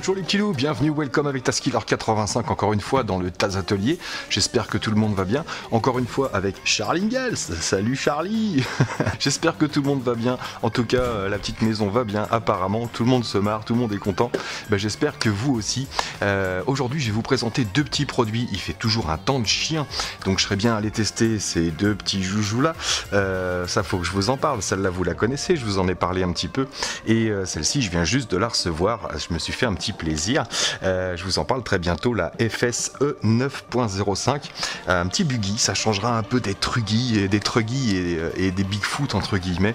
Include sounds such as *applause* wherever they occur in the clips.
Bonjour les loups, bienvenue, welcome avec Taskiller 85 encore une fois dans le Taz Atelier. J'espère que tout le monde va bien. Encore une fois avec Charlie Ingalls. Salut Charlie *laughs* J'espère que tout le monde va bien. En tout cas, euh, la petite maison va bien apparemment. Tout le monde se marre, tout le monde est content. Ben, J'espère que vous aussi. Euh, Aujourd'hui, je vais vous présenter deux petits produits. Il fait toujours un temps de chien, donc je serais bien allé tester ces deux petits joujoux là. Euh, ça, faut que je vous en parle. Celle-là, vous la connaissez, je vous en ai parlé un petit peu. Et celle-ci, je viens juste de la recevoir. Je me suis fait un petit plaisir. Euh, je vous en parle très bientôt, la FSE 9.05. Un petit buggy, ça changera un peu des truggy et des truggy et, euh, et des Bigfoot entre guillemets.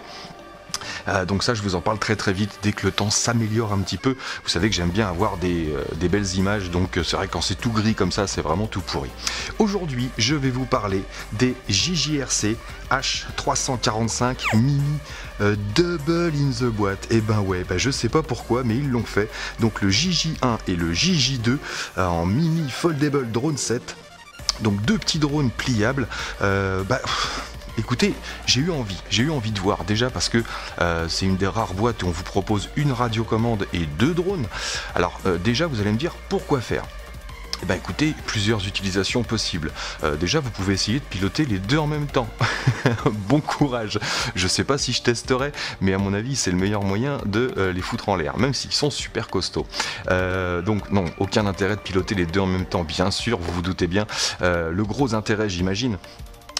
Euh, donc ça, je vous en parle très très vite dès que le temps s'améliore un petit peu. Vous savez que j'aime bien avoir des, des belles images, donc c'est vrai que quand c'est tout gris comme ça, c'est vraiment tout pourri. Aujourd'hui, je vais vous parler des JJRC H345 Mini euh, Double in the boîte. Et ben ouais, ben je sais pas pourquoi, mais ils l'ont fait. Donc le JJ1 et le JJ2 euh, en Mini Foldable Drone Set. Donc deux petits drones pliables. Euh, bah, Écoutez, j'ai eu envie, j'ai eu envie de voir déjà parce que c'est une des rares boîtes où on vous propose une radiocommande et deux drones. Alors déjà vous allez me dire pourquoi faire? Eh ben écoutez, plusieurs utilisations possibles. Euh, déjà, vous pouvez essayer de piloter les deux en même temps. *laughs* bon courage. Je sais pas si je testerai, mais à mon avis, c'est le meilleur moyen de euh, les foutre en l'air, même s'ils sont super costauds. Euh, donc non, aucun intérêt de piloter les deux en même temps, bien sûr, vous vous doutez bien. Le gros intérêt, j'imagine,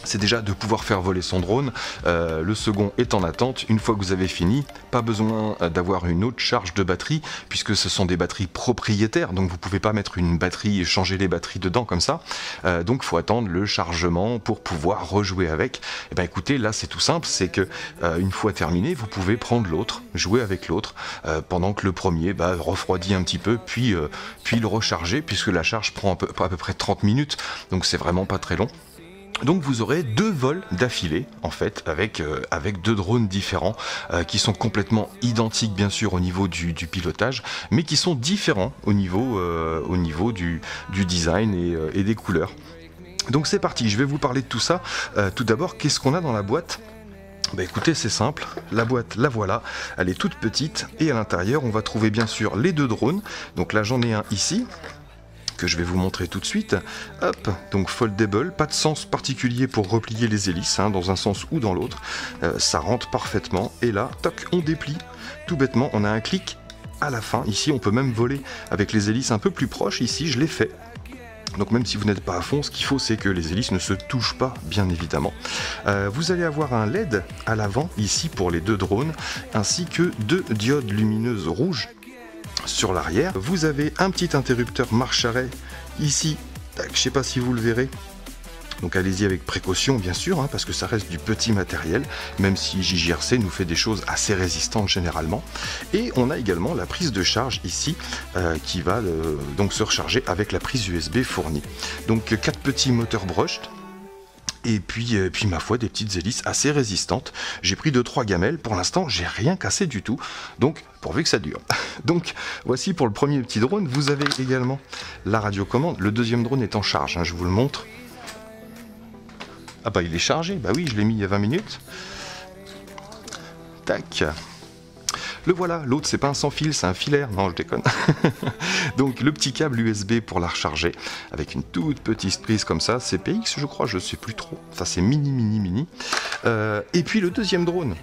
c'est déjà de pouvoir faire voler son drone. Euh, le second est en attente. Une fois que vous avez fini, pas besoin euh, d'avoir une autre charge de batterie, puisque ce sont des batteries propriétaires, donc vous pouvez pas mettre une batterie et changer les batteries dedans comme ça. Euh, donc il faut attendre le chargement pour pouvoir rejouer avec. Et ben écoutez, là c'est tout simple, c'est que une fois terminé, vous pouvez prendre l'autre, jouer avec l'autre, pendant que le premier bah, refroidit un petit peu, puis, puis le recharger, puisque la charge prend à peu, à peu près 30 minutes, donc c'est vraiment pas très long. Donc vous aurez deux vols d'affilée en fait avec, euh, deux drones différents euh, qui sont complètement identiques bien sûr au niveau du, pilotage mais qui sont différents au niveau, euh, du, design et, et des couleurs. Donc c'est parti, je vais vous parler de tout ça. Tout d'abord, qu'est-ce qu'on a dans la boîte? Bah écoutez, c'est simple, la boîte, la voilà, elle est toute petite et à l'intérieur on va trouver bien sûr les deux drones. Donc là j'en ai un ici, que je vais vous montrer tout de suite. Hop, donc foldable, pas de sens particulier pour replier les hélices, hein, dans un sens ou dans l'autre. Euh, ça rentre parfaitement. Et là, toc, on déplie. Tout bêtement, on a un clic à la fin. Ici, on peut même voler avec les hélices un peu plus proches. Ici, je l'ai fait. Donc même si vous n'êtes pas à fond, ce qu'il faut c'est que les hélices ne se touchent pas, bien évidemment. Euh, vous allez avoir un LED à l'avant, ici pour les deux drones, ainsi que deux diodes lumineuses rouges sur l'arrière. Vous avez un petit interrupteur marche-arrêt ici. Je sais pas si vous le verrez. Donc allez-y avec précaution bien sûr, hein, parce que ça reste du petit matériel, même si JJRC nous fait des choses assez résistantes généralement. Et on a également la prise de charge ici, euh, qui va euh, donc se recharger avec la prise USB fournie. Donc euh, quatre petits moteurs brushed, et puis, euh, puis ma foi, des petites hélices assez résistantes. J'ai pris 2-3 gamelles, pour l'instant j'ai rien cassé du tout, donc pourvu que ça dure. *laughs* Donc voici pour le premier petit drone, vous avez également la radiocommande. Le deuxième drone est en charge, hein, je vous le montre. Ah bah il est chargé, bah oui je l'ai mis il y a 20 minutes. Tac. Le voilà, l'autre c'est pas un sans fil, c'est un filaire, non je déconne. *laughs* Donc le petit câble USB pour la recharger, avec une toute petite prise comme ça, c'est PX je crois, je sais plus trop, enfin c'est mini mini mini. Euh, et puis le deuxième drone,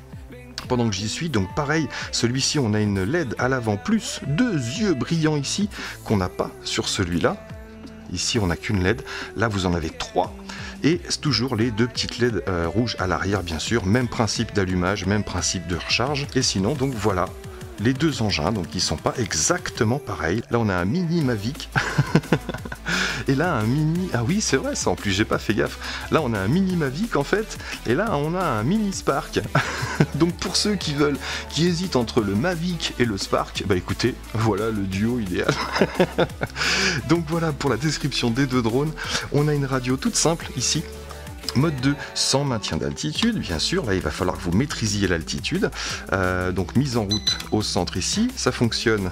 pendant que j'y suis. Donc pareil, celui-ci on a une LED à l'avant plus deux yeux brillants ici qu'on n'a pas sur celui-là. Ici on n'a qu'une LED, là vous en avez trois. Et c'est toujours les deux petites LED euh, rouges à l'arrière bien sûr, même principe d'allumage, même principe de recharge. Et sinon donc voilà, les deux engins, donc ils sont pas exactement pareils. Là on a un mini Mavic. *laughs* Et là, un mini. Ah oui, c'est vrai, ça en plus, j'ai pas fait gaffe. Là, on a un mini Mavic en fait, et là, on a un mini Spark. *laughs* Donc, pour ceux qui veulent, qui hésitent entre le Mavic et le Spark, bah écoutez, voilà le duo idéal. *laughs* Donc, voilà pour la description des deux drones. On a une radio toute simple ici. Mode 2 sans maintien d'altitude, bien sûr. Là, il va falloir que vous maîtrisiez l'altitude. Euh, donc, mise en route au centre ici. Ça fonctionne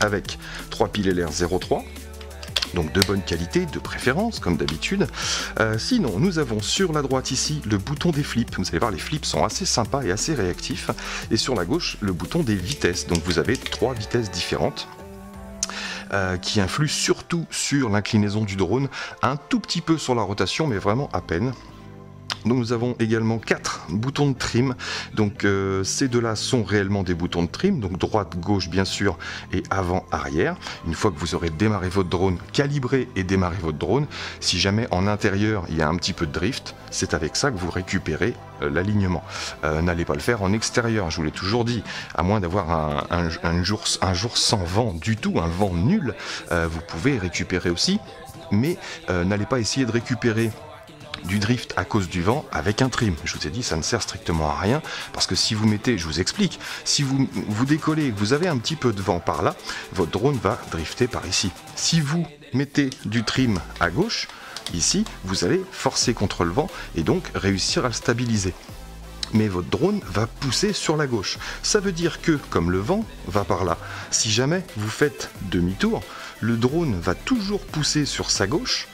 avec 3 piles LR 03 donc de bonne qualité, de préférence, comme d'habitude. Euh, sinon, nous avons sur la droite ici le bouton des flips. Vous allez voir, les flips sont assez sympas et assez réactifs. Et sur la gauche, le bouton des vitesses. Donc vous avez trois vitesses différentes. euh, qui influe surtout sur l'inclinaison du drone, un tout petit peu sur la rotation, mais vraiment à peine. Nous avons également quatre boutons de trim. Donc euh, ces deux-là sont réellement des boutons de trim, donc droite, gauche bien sûr et avant, arrière. Une fois que vous aurez démarré votre drone, calibré et démarré votre drone, si jamais en intérieur il y a un petit peu de drift, c'est avec ça que vous récupérez euh, l'alignement. Euh, n'allez pas le faire en extérieur, je vous l'ai toujours dit, à moins d'avoir un jour sans vent du tout, un vent nul, vous pouvez récupérer aussi mais n'allez pas essayer de récupérer du drift à cause du vent avec un trim. Je vous ai dit, ça ne sert strictement à rien parce que si vous mettez, je vous explique, si vous, vous décollez vous avez un petit peu de vent par là, votre drone va drifter par ici. Si vous mettez du trim à gauche, ici, vous allez forcer contre le vent et donc réussir à le stabiliser mais votre drone va pousser sur la gauche. Ça veut dire que, comme le vent va par là, si jamais vous faites demi-tour, le drone va toujours pousser sur sa gauche,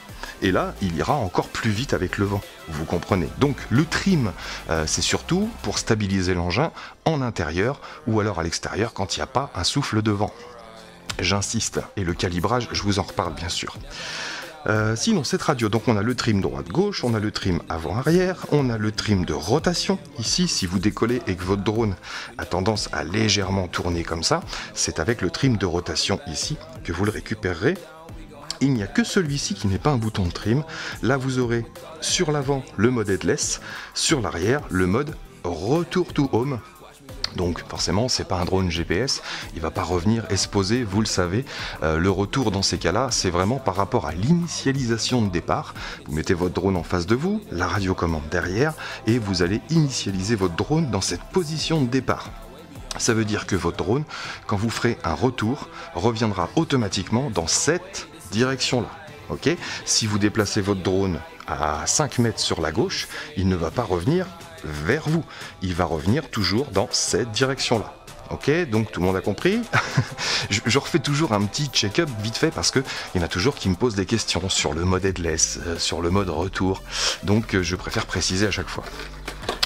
et là, il ira encore plus vite avec le vent. Vous comprenez. Donc le trim, euh, c'est surtout pour stabiliser l'engin en intérieur ou alors à l'extérieur quand il n'y a pas un souffle de vent. J'insiste. Et le calibrage, je vous en reparle bien sûr. Euh, sinon, cette radio, donc on a le trim droite-gauche, on a le trim avant-arrière, on a le trim de rotation. Ici, si vous décollez et que votre drone a tendance à légèrement tourner comme ça, c'est avec le trim de rotation ici que vous le récupérerez il n'y a que celui-ci qui n'est pas un bouton de trim. Là, vous aurez sur l'avant le mode headless, sur l'arrière le mode retour to home. Donc forcément, c'est pas un drone GPS, il va pas revenir et se poser, vous le savez. Euh, le retour dans ces cas-là, c'est vraiment par rapport à l'initialisation de départ. Vous mettez votre drone en face de vous, la radiocommande derrière, et vous allez initialiser votre drone dans cette position de départ. Ça veut dire que votre drone, quand vous ferez un retour, reviendra automatiquement dans cette direction-là. ok? Si vous déplacez votre drone à 5 mètres sur la gauche, il ne va pas revenir vers vous. Il va revenir toujours dans cette direction-là. Ok, donc tout le monde a compris? *laughs* je, refais toujours un petit check-up vite fait parce qu'il y en a toujours qui me posent des questions sur le mode headless, euh, sur le mode retour. Donc euh, je préfère préciser à chaque fois.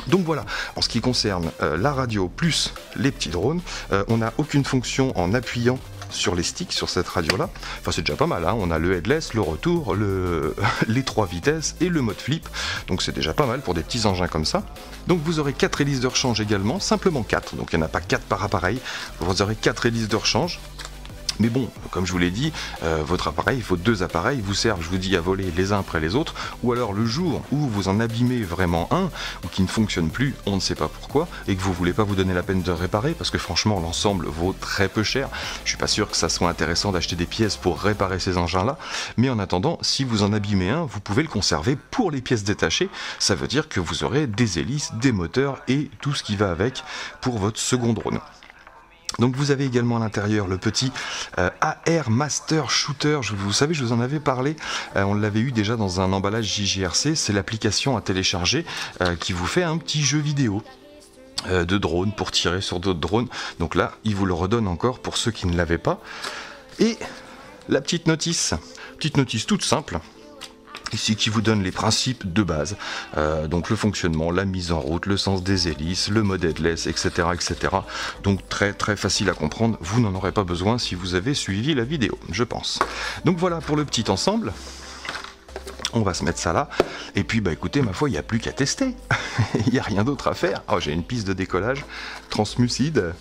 Donc voilà, en ce qui concerne euh, la radio plus les petits drones, on n'a aucune fonction en appuyant sur les sticks sur cette radio là. Enfin c'est déjà pas mal, hein. on a le headless, le retour, le... *laughs* les trois vitesses et le mode flip. Donc c'est déjà pas mal pour des petits engins comme ça. Donc vous aurez 4 hélices de rechange également, simplement 4. Donc il n'y en a pas 4 par appareil. Vous aurez 4 hélices de rechange. Mais bon, comme je vous l'ai dit, euh, votre appareil, vos deux appareils vous servent, je vous dis, à voler les uns après les autres, ou alors le jour où vous en abîmez vraiment un, ou qui ne fonctionne plus, on ne sait pas pourquoi, et que vous voulez pas vous donner la peine de réparer, parce que franchement l'ensemble vaut très peu cher, je suis pas sûr que ça soit intéressant d'acheter des pièces pour réparer ces engins-là, mais en attendant, si vous en abîmez un, vous pouvez le conserver pour les pièces détachées, ça veut dire que vous aurez des hélices, des moteurs et tout ce qui va avec pour votre second drone. Donc vous avez également à l'intérieur le petit euh, AR Master Shooter. vous savez, je vous en avais parlé. Euh, on l'avait eu déjà dans un emballage JGRC. C'est l'application à télécharger euh, qui vous fait un petit jeu vidéo de drone pour tirer sur d'autres drones. Donc là, il vous le redonne encore pour ceux qui ne l'avaient pas. Et la petite notice, petite notice toute simple ici qui vous donne les principes de base, euh, donc le fonctionnement, la mise en route, le sens des hélices, le mode headless, etc., etc. Donc très très facile à comprendre, vous n'en aurez pas besoin si vous avez suivi la vidéo, je pense. Donc voilà pour le petit ensemble. On va se mettre ça là. Et puis, bah écoutez, ma foi, il n'y a plus qu'à tester. *laughs* Il n'y a rien d'autre à faire. Oh, j'ai une piste de décollage transmucide.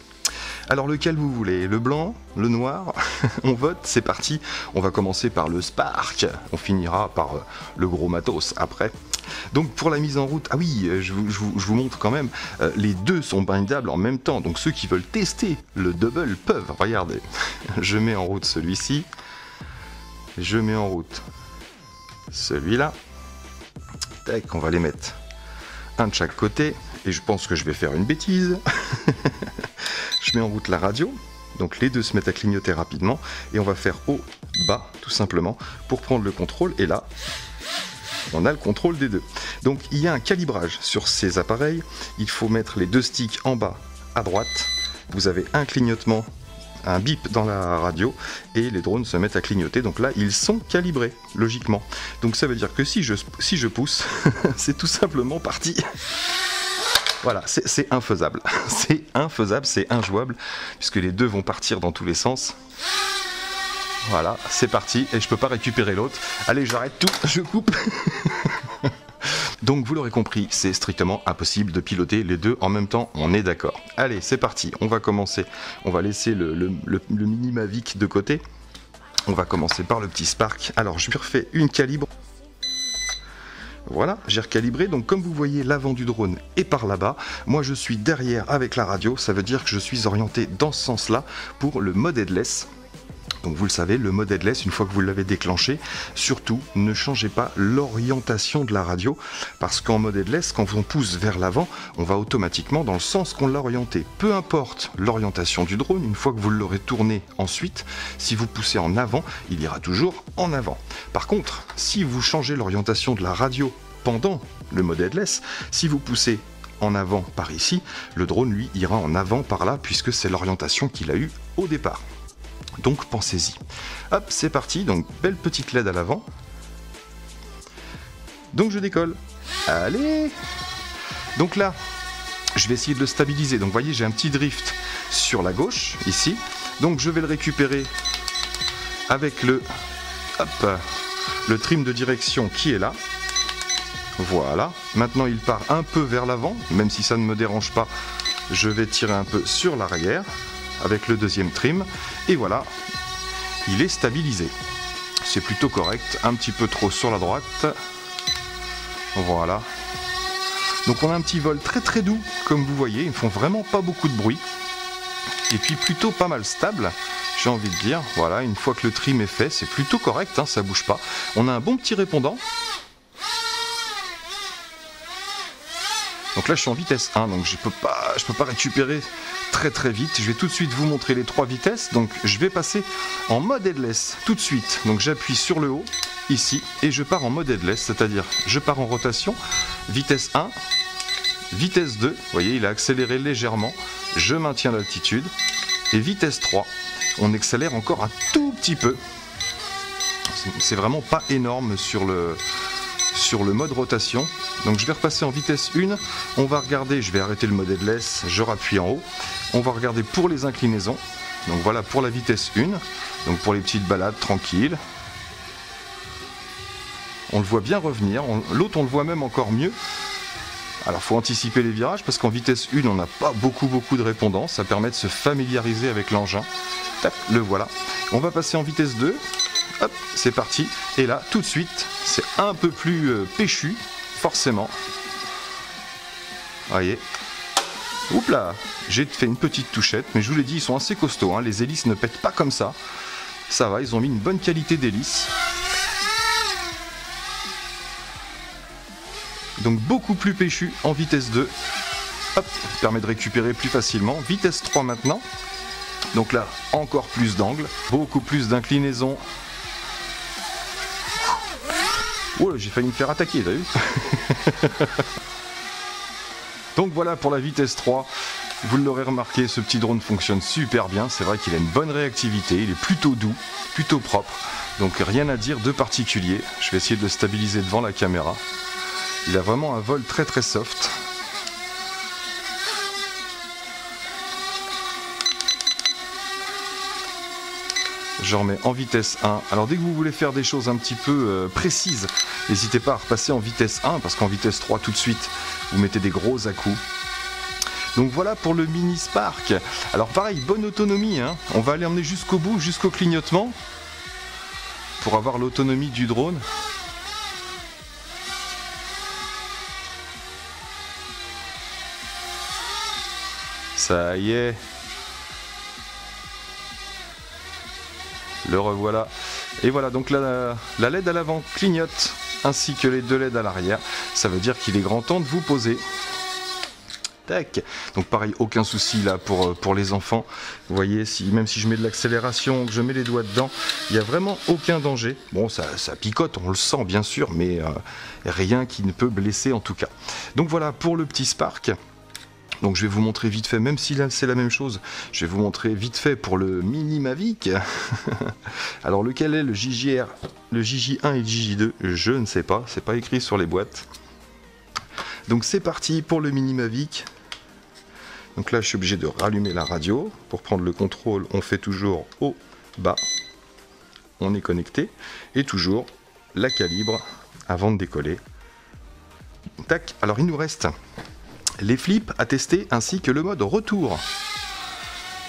Alors lequel vous voulez? Le blanc Le noir? *laughs* On vote, c'est parti. On va commencer par le Spark. On finira par euh, le gros matos après. Donc pour la mise en route, ah oui, euh, je vous, montre quand même, euh, les deux sont bindables en même temps. Donc ceux qui veulent tester le double peuvent. Regardez, *laughs* je mets en route celui-ci. Je mets en route celui-là. Tac, on va les mettre un de chaque côté. Et je pense que je vais faire une bêtise. *laughs* je mets en route la radio. Donc les deux se mettent à clignoter rapidement. Et on va faire haut, bas, tout simplement, pour prendre le contrôle. Et là, on a le contrôle des deux. Donc il y a un calibrage sur ces appareils. Il faut mettre les deux sticks en bas à droite. Vous avez un clignotement un bip dans la radio et les drones se mettent à clignoter. Donc là, ils sont calibrés, logiquement. Donc ça veut dire que si je, si je pousse, *laughs* c'est tout simplement parti. Voilà, c'est infaisable. *laughs* C'est infaisable, c'est injouable, puisque les deux vont partir dans tous les sens. Voilà, c'est parti et je peux pas récupérer l'autre. Allez, j'arrête tout, *laughs* je coupe. Donc vous l'aurez compris, c'est strictement impossible de piloter les deux en même temps, on est d'accord. Allez, c'est parti, on va commencer. On va laisser le, mini Mavic de côté. On va commencer par le petit Spark. Alors je lui refais une calibre. Voilà, j'ai recalibré. Donc comme vous voyez, l'avant du drone est par là-bas. Moi je suis derrière avec la radio. Ça veut dire que je suis orienté dans ce sens-là pour le mode headless. Donc vous le savez, le mode headless, une fois que vous l'avez déclenché, surtout ne changez pas l'orientation de la radio, parce qu'en mode headless, quand on pousse vers l'avant, on va automatiquement dans le sens qu'on l'a orienté. Peu importe l'orientation du drone, une fois que vous l'aurez tourné ensuite, si vous poussez en avant, il ira toujours en avant. Par contre, si vous changez l'orientation de la radio pendant le mode headless, si vous poussez en avant par ici, le drone lui ira en avant par là puisque c'est l'orientation qu'il a eu au départ. Donc pensez-y. Hop, c'est parti, donc belle petite LED à l'avant. Donc je décolle. Allez Donc là, je vais essayer de le stabiliser. Donc vous voyez, j'ai un petit drift sur la gauche, ici. Donc je vais le récupérer avec le, hop, le trim de direction qui est là. Voilà. Maintenant, il part un peu vers l'avant, même si ça ne me dérange pas. Je vais tirer un peu sur l'arrière avec le deuxième trim. Et voilà, il est stabilisé. C'est plutôt correct, un petit peu trop sur la droite. Voilà. Donc on a un petit vol très très doux, comme vous voyez, ils ne font vraiment pas beaucoup de bruit. Et puis plutôt pas mal stable, j'ai envie de dire. Voilà, une fois que le trim est fait, c'est plutôt correct, hein, ça bouge pas. On a un bon petit répondant, Donc là, je suis en vitesse 1, donc je peux pas, je peux pas récupérer très très vite. Je vais tout de suite vous montrer les trois vitesses. Donc je vais passer en mode headless tout de suite. Donc j'appuie sur le haut ici et je pars en mode headless, c'est-à-dire je pars en rotation, vitesse 1, vitesse 2. Vous voyez, il a accéléré légèrement. Je maintiens l'altitude et vitesse 3. On accélère encore un tout petit peu. C'est vraiment pas énorme sur le sur le mode rotation. Donc je vais repasser en vitesse 1. On va regarder, je vais arrêter le mode headless, je rappuie en haut. On va regarder pour les inclinaisons. Donc voilà pour la vitesse 1. Donc pour les petites balades tranquilles. On le voit bien revenir. L'autre on le voit même encore mieux. Alors faut anticiper les virages parce qu'en vitesse 1 on n'a pas beaucoup beaucoup de répondants. Ça permet de se familiariser avec l'engin. Le voilà. On va passer en vitesse 2. Hop, c'est parti. Et là, tout de suite, c'est un peu plus euh, péchu, forcément. Voyez. Oups là, j'ai fait une petite touchette, mais je vous l'ai dit, ils sont assez costauds. Hein. Les hélices ne pètent pas comme ça. Ça va, ils ont mis une bonne qualité d'hélice. Donc beaucoup plus péchu en vitesse 2. Hop, permet de récupérer plus facilement. Vitesse 3 maintenant. Donc là, encore plus d'angle, beaucoup plus d'inclinaison Oh, j'ai failli me faire attaquer, t'as vu *laughs* Donc voilà pour la vitesse 3. Vous l'aurez remarqué, ce petit drone fonctionne super bien. C'est vrai qu'il a une bonne réactivité, il est plutôt doux, plutôt propre. Donc rien à dire de particulier. Je vais essayer de le stabiliser devant la caméra. Il a vraiment un vol très très soft. Je remets en vitesse 1. Alors dès que vous voulez faire des choses un petit peu euh, précises, n'hésitez pas à repasser en vitesse 1 parce qu'en vitesse 3 tout de suite, vous mettez des gros à-coups. Donc voilà pour le mini Spark. Alors pareil, bonne autonomie. Hein. On va aller emmener jusqu'au bout, jusqu'au clignotement, pour avoir l'autonomie du drone. Ça y est, Revoilà. Et voilà, donc la, la LED à l'avant clignote ainsi que les deux LED à l'arrière. Ça veut dire qu'il est grand temps de vous poser. Tac. Donc pareil, aucun souci là pour, euh, pour les enfants. Vous voyez, si, même si je mets de l'accélération, que je mets les doigts dedans, il n'y a vraiment aucun danger. Bon, ça, picote, on le sent bien sûr, mais euh, rien qui ne peut blesser en tout cas. Donc voilà pour le petit Spark. Donc je vais vous montrer vite fait, même si c'est la même chose, je vais vous montrer vite fait pour le Mini Mavic. *laughs* Alors lequel est le JJR, le JJ1 et le JJ2 Je ne sais pas, c'est pas écrit sur les boîtes. Donc c'est parti pour le Mini Mavic. Donc là je suis obligé de rallumer la radio. Pour prendre le contrôle, on fait toujours haut, bas. on est connecté. Et toujours la calibre avant de décoller. Tac, alors il nous reste les flips à tester ainsi que le mode retour.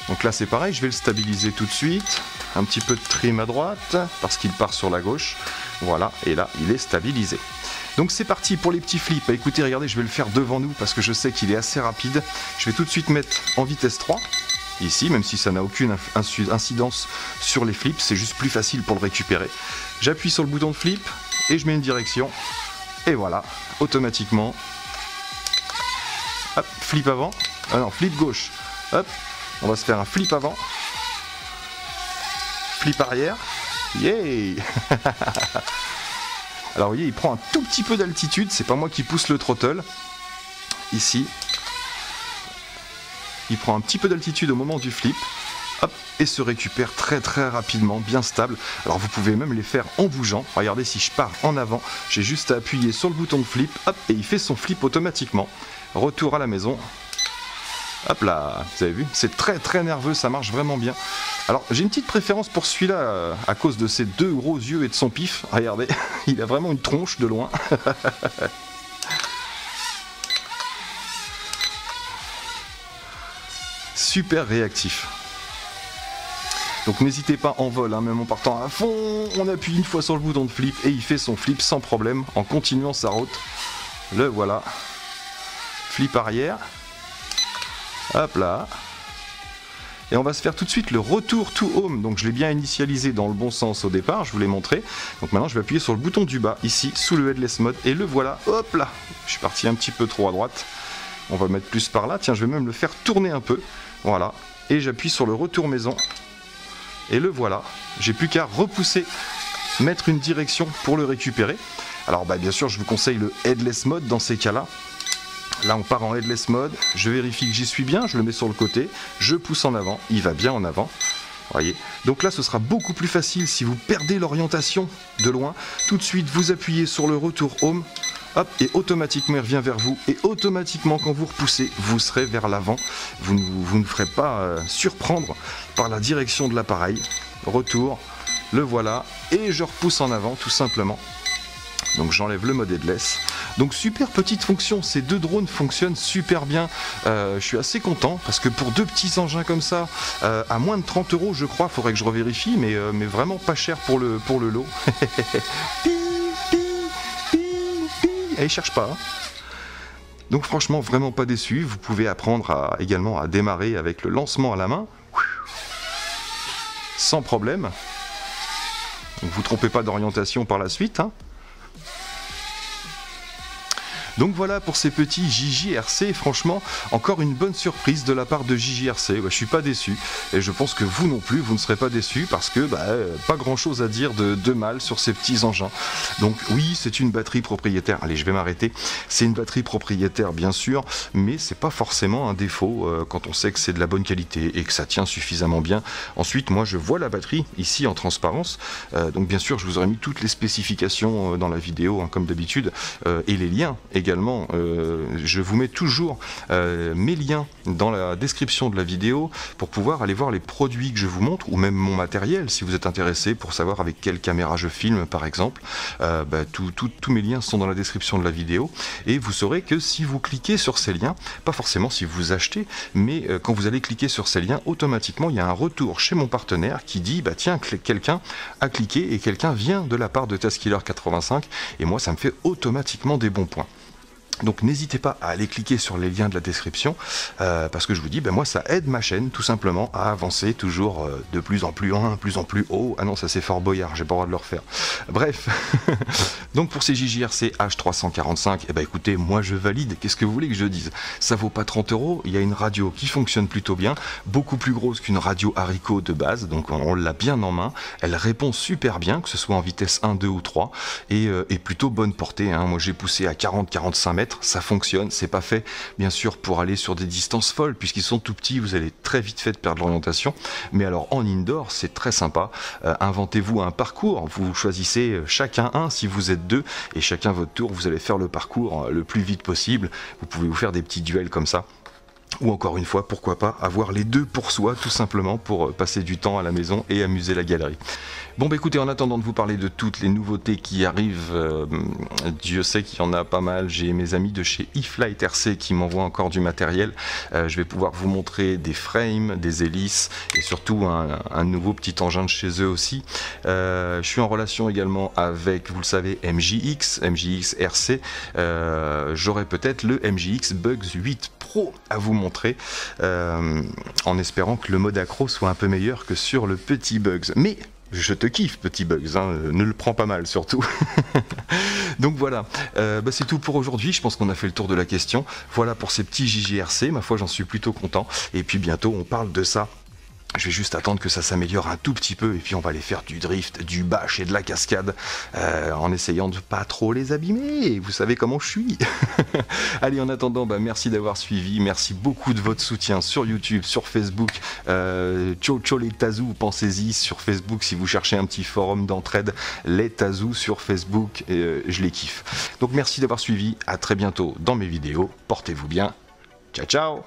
Donc là c'est pareil, je vais le stabiliser tout de suite. Un petit peu de trim à droite parce qu'il part sur la gauche. Voilà, et là il est stabilisé. Donc c'est parti pour les petits flips. Écoutez, regardez, je vais le faire devant nous parce que je sais qu'il est assez rapide. Je vais tout de suite mettre en vitesse 3 ici, même si ça n'a aucune incidence sur les flips, c'est juste plus facile pour le récupérer. J'appuie sur le bouton de flip et je mets une direction. Et voilà, automatiquement. Hop, flip avant. Ah non, flip gauche. Hop, on va se faire un flip avant. Flip arrière. Yay *laughs* Alors vous voyez, il prend un tout petit peu d'altitude, c'est pas moi qui pousse le throttle. Ici, il prend un petit peu d'altitude au moment du flip. Hop, et se récupère très très rapidement, bien stable. Alors vous pouvez même les faire en bougeant. Regardez si je pars en avant, j'ai juste à appuyer sur le bouton de flip, hop, et il fait son flip automatiquement. Retour à la maison. Hop là, vous avez vu, c'est très très nerveux, ça marche vraiment bien. Alors j'ai une petite préférence pour celui-là euh, à cause de ses deux gros yeux et de son pif. Regardez, *laughs* il a vraiment une tronche de loin. *laughs* super réactif. Donc n'hésitez pas en vol, hein, même en partant à fond, on appuie une fois sur le bouton de flip et il fait son flip sans problème en continuant sa route. Le voilà. Arrière. Hop là. Et on va se faire tout de suite le retour to home. Donc je l'ai bien initialisé dans le bon sens au départ, je vous l'ai montré. Donc maintenant je vais appuyer sur le bouton du bas, ici, sous le headless mode. Et le voilà, hop là Je suis parti un petit peu trop à droite. On va mettre plus par là. Tiens, je vais même le faire tourner un peu. Voilà. Et j'appuie sur le retour maison. Et le voilà. J'ai plus qu'à repousser, mettre une direction pour le récupérer. Alors bah, bien sûr, je vous conseille le headless mode dans ces cas-là. Là, on part en headless mode. Je vérifie que j'y suis bien. Je le mets sur le côté. Je pousse en avant. Il va bien en avant. Voyez. Donc là, ce sera beaucoup plus facile si vous perdez l'orientation de loin. Tout de suite, vous appuyez sur le retour home hop, et automatiquement il revient vers vous, et automatiquement quand vous repoussez, vous serez vers l'avant. Vous, ne ferez pas euh, surprendre par la direction de l'appareil. Retour, le voilà, et je repousse en avant tout simplement. Donc j'enlève le mode headless. Donc super petite fonction, ces deux drones fonctionnent super bien. Euh, je suis assez content parce que pour deux petits engins comme ça, euh, à moins de 30 euros je crois, faudrait que je revérifie, mais, mais vraiment pas cher pour le, lot. *laughs* et cherche pas. Hein. Donc franchement, vraiment pas déçu. Vous pouvez apprendre également à démarrer avec le lancement à la main. Sans problème. Donc vous trompez pas d'orientation par la suite. Hein. Donc voilà pour ces petits JJRC, franchement, encore une bonne surprise de la part de JJRC. je suis pas déçu et je pense que vous non plus, vous ne serez pas déçu parce que bah, pas grand chose à dire de, mal sur ces petits engins. Donc oui, c'est une batterie propriétaire. Allez, je vais m'arrêter. C'est une batterie propriétaire, bien sûr, mais c'est pas forcément un défaut euh, quand on sait que c'est de la bonne qualité et que ça tient suffisamment bien. Ensuite, moi, je vois la batterie ici en transparence. Euh, donc bien sûr, je vous aurais mis toutes les spécifications euh, dans la vidéo, hein, comme d'habitude, et les liens également également, euh, je vous mets toujours euh, mes liens dans la description de la vidéo pour pouvoir aller voir les produits que je vous montre ou même mon matériel si vous êtes intéressé pour savoir avec quelle caméra je filme par exemple. Euh, bah, tous mes liens sont dans la description de la vidéo et vous saurez que si vous cliquez sur ces liens, pas forcément si vous achetez, mais quand vous allez cliquer sur ces liens, automatiquement il y a un retour chez mon partenaire qui dit bah tiens quelqu'un a cliqué et quelqu'un vient de la part de Taskiller 85 et moi ça me fait automatiquement des bons points. Donc n'hésitez pas à aller cliquer sur les liens de la description euh, parce que je vous dis, ben moi ça aide ma chaîne tout simplement à avancer toujours euh, de plus en plus loin, plus en plus haut. Ah non, ça c'est fort boyard, j'ai pas le droit de le refaire. Bref, *laughs* donc pour ces JJRC H345, eh ben écoutez, moi je valide. Qu'est-ce que vous voulez que je dise? Ça vaut pas 30 euros. Il y a une radio qui fonctionne plutôt bien, beaucoup plus grosse qu'une radio haricot de base, donc on, l'a bien en main. Elle répond super bien, que ce soit en vitesse 1, 2 ou 3, et, euh, et plutôt bonne portée. Hein. Moi j'ai poussé à 40-45 mètres ça fonctionne. C'est pas fait, bien sûr, pour aller sur des distances folles, puisqu'ils sont tout petits, vous allez très vite fait perdre l'orientation. Mais alors en indoor, c'est très sympa. Euh, inventez-vous un parcours. Vous choisissez euh, chacun un si vous êtes deux, et chacun votre tour, vous allez faire le parcours euh, le plus vite possible. Vous pouvez vous faire des petits duels comme ça. Ou encore une fois, pourquoi pas, avoir les deux pour soi, tout simplement, pour passer du temps à la maison et amuser la galerie. Bon, bah écoutez, en attendant de vous parler de toutes les nouveautés qui arrivent, euh, Dieu sait qu'il y en a pas mal. J'ai mes amis de chez eFlight RC qui m'envoient encore du matériel. Euh, je vais pouvoir vous montrer des frames, des hélices et surtout un, nouveau petit engin de chez eux aussi. Euh, je suis en relation également avec, vous le savez, MJX, MJX RC. J'aurai peut-être le MJX Bugs 8 À vous montrer en espérant que le mode accro soit un peu meilleur que sur le petit Bugs. Mais je te kiffe, petit Bugs, hein. ne le prends pas mal surtout. *laughs* Donc voilà, euh, bah, c'est tout pour aujourd'hui. Je pense qu'on a fait le tour de la question. Voilà pour ces petits JGRC. Ma foi, j'en suis plutôt content. Et puis bientôt, on parle de ça je vais juste attendre que ça s'améliore un tout petit peu et puis on va aller faire du drift, du bash et de la cascade euh, en essayant de pas trop les abîmer. Vous savez comment je suis. *laughs* Allez, en attendant, bah, merci d'avoir suivi. Merci beaucoup de votre soutien sur YouTube, sur Facebook. Euh, les Tazou, pensez-y sur Facebook si vous cherchez un petit forum d'entraide. Les Tazou sur Facebook, euh, je les kiffe. Donc merci d'avoir suivi. À très bientôt dans mes vidéos. Portez-vous bien. Ciao, ciao